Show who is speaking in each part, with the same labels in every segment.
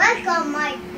Speaker 1: Welcome, my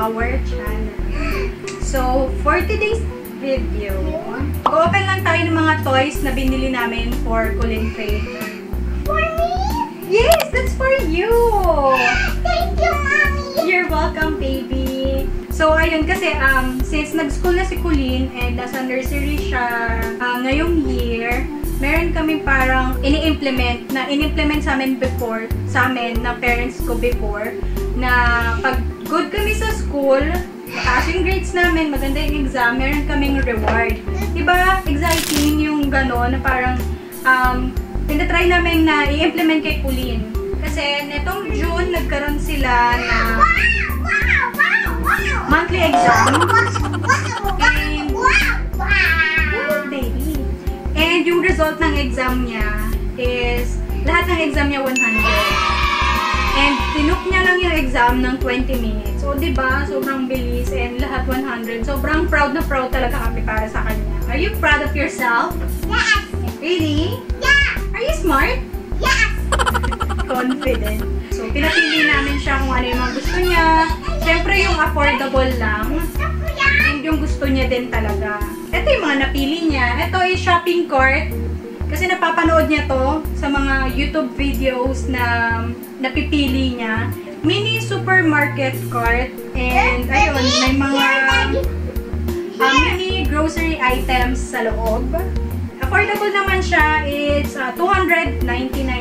Speaker 2: our channel. So, for today's video, open lang tayo ng mga toys na binili namin for Colin Faith.
Speaker 1: For me?
Speaker 2: Yes, that's for you!
Speaker 1: Thank you, mommy.
Speaker 2: You're welcome, baby! So, ayun, kasi um, since nag-school na si Colleen and nasa nursery siya uh, ngayong year, meron kami parang ini-implement na in-implement sa amin before, sa amin, na parents ko before, na pag good kami sa school, taas yung grades namin, maganda yung exam, meron kaming reward. Diba, exciting yung gano'n, na parang, um, tinatry namin na i-implement kay Pauline. Kasi netong June, nagkaroon sila na monthly exam. And. Good baby. And yung result ng exam niya is, lahat ng exam niya 100. And tinook niya lang exam ng 20 minutes. So, di ba? Sobrang bilis and lahat 100. Sobrang proud na proud talaga kami para sa kanya. Are you proud of yourself?
Speaker 1: Yes,
Speaker 2: Really?
Speaker 1: yeah,
Speaker 2: Are you smart?
Speaker 1: yes.
Speaker 2: Confident. So, pinapili namin siya kung ano yung mga gusto niya. Siyempre, yung affordable lang. And yung gusto niya din talaga. Ito yung mga napili niya. Ito ay shopping cart. Kasi napapanood niya to sa mga YouTube videos na napipili niya. Mini supermarket cart. And ayun, may mga uh, mini grocery items sa loob. Affordable naman siya. It's uh, 299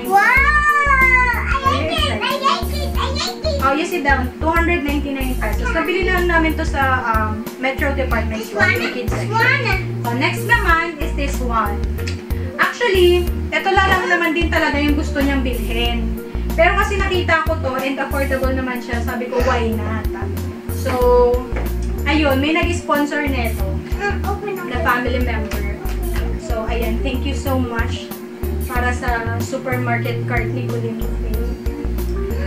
Speaker 1: Wow! I like it! I like it! I like it!
Speaker 2: Oh, yes, sit down. 299 pesos. Nabili lang namin to sa um, Metro Department Store.
Speaker 1: this one.
Speaker 2: So, next naman is this one. Actually, ito lang naman din talaga yung gusto niyang bilhin. Pero kasi nakita ko to and affordable naman siya, sabi ko, why not? So, ayun, may nag-sponsor nito
Speaker 1: Open up.
Speaker 2: na family member. So, ayan, thank you so much para sa supermarket cart ni Faye.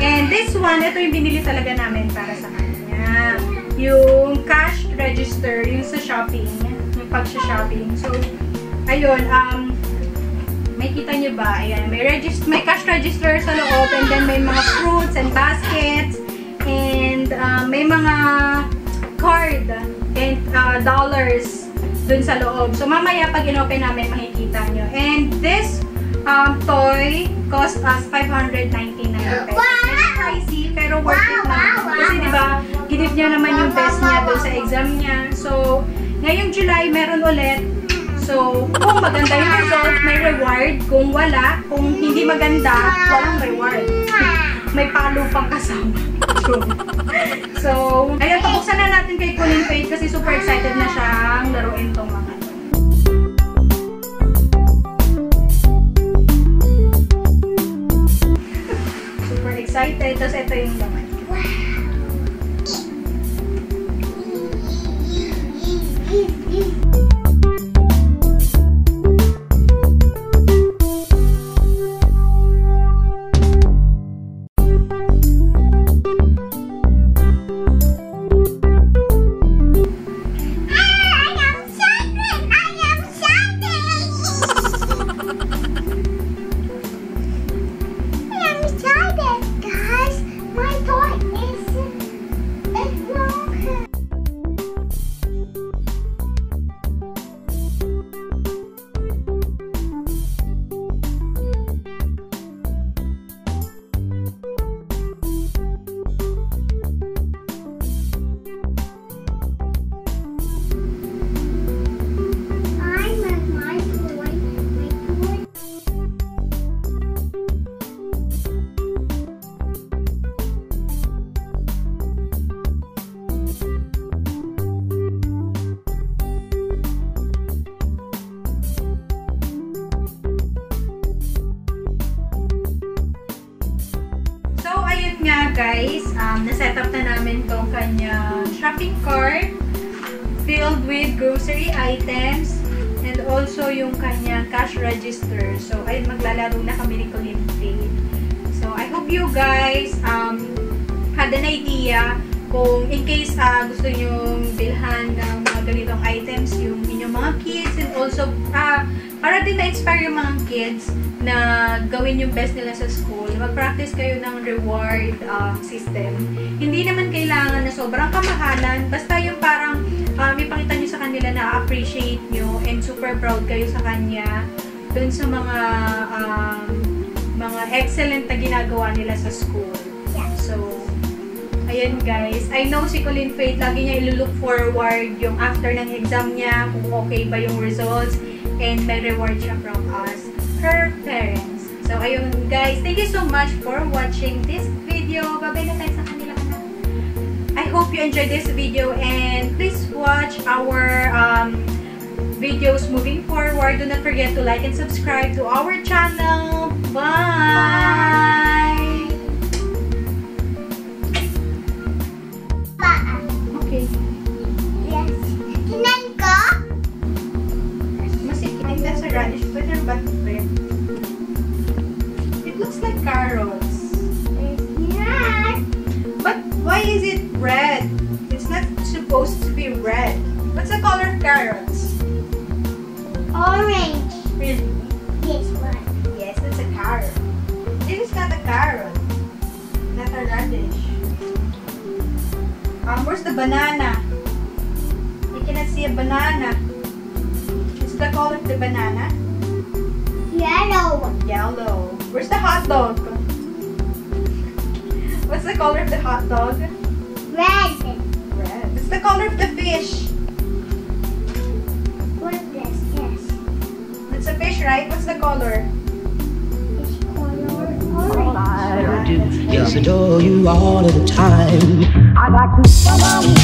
Speaker 2: And this one, ito yung binili talaga namin para sa kanya. Yung cash register, yung sa shopping, yung pag-shopping. So, ayun, um, may kita niyo ba? Ayan, may, regist may cash register sa loob and then may mga fruits and baskets and uh, may mga card and uh, dollars dun sa loob. So, mamaya pag inopen namin, makikita nyo. And this um, toy cost us 599 pesos.
Speaker 1: Wow!
Speaker 2: Medyo pricey, pero worth it
Speaker 1: wow.
Speaker 2: Kasi diba, ginip niya naman yung best niya dun sa exam niya. So, ngayong July, meron ulit. So, kung maganda yung result, may reward. Kung wala, kung hindi maganda, walang reward. May palo pang kasama. So, ayun, pabuksan na natin kay Colin Faith kasi super excited na siyang laruin tong mga. Super excited. Tapos ito yung laman.
Speaker 1: Guys,
Speaker 2: um, na-set up na namin tong kanya shopping cart filled with grocery items and also yung kanya cash register. So, ayun, maglalaro na kami ni Faye. So, I hope you guys um, had an idea kung in case uh, gusto nyo bilhan ng mga ganitong items yung inyong mga kids and also uh, para din na-inspire yung mga kids na gawin yung best nila sa school, mag-practice kayo ng reward uh, system. Hindi naman kailangan na sobrang kamahalan, basta yung parang um, ipakita nyo sa kanila na appreciate nyo and super proud kayo sa kanya dun sa mga um, mga excellent na ginagawa nila sa school. So, Ayan guys, I know si Colin Faith, lagi niya ilo-look forward yung after ng exam niya, kung okay ba yung results, and may reward siya from us, her parents. So ayun guys, thank you so much for watching this video. Babay na tayo sa kanila ano. I hope you enjoyed this video and please watch our um, videos moving forward. Do not forget to like and subscribe to our channel. Bye!
Speaker 1: Paa.
Speaker 2: Red. What's the color of carrots?
Speaker 1: Orange.
Speaker 2: Really?
Speaker 1: This one.
Speaker 2: Yes, it's a carrot. This is not a carrot. Not a radish. Um, where's the banana? You cannot see a banana. Is the color of the banana?
Speaker 1: Yellow.
Speaker 2: Yellow. Where's the hot dog? What's the color of the hot dog?
Speaker 1: Red.
Speaker 2: Fish?
Speaker 1: What's this? Yes.
Speaker 2: It's a fish, right? What's the color?
Speaker 1: It's color oh orange.
Speaker 3: I do. Yes, adore you all of the time. I'd like to.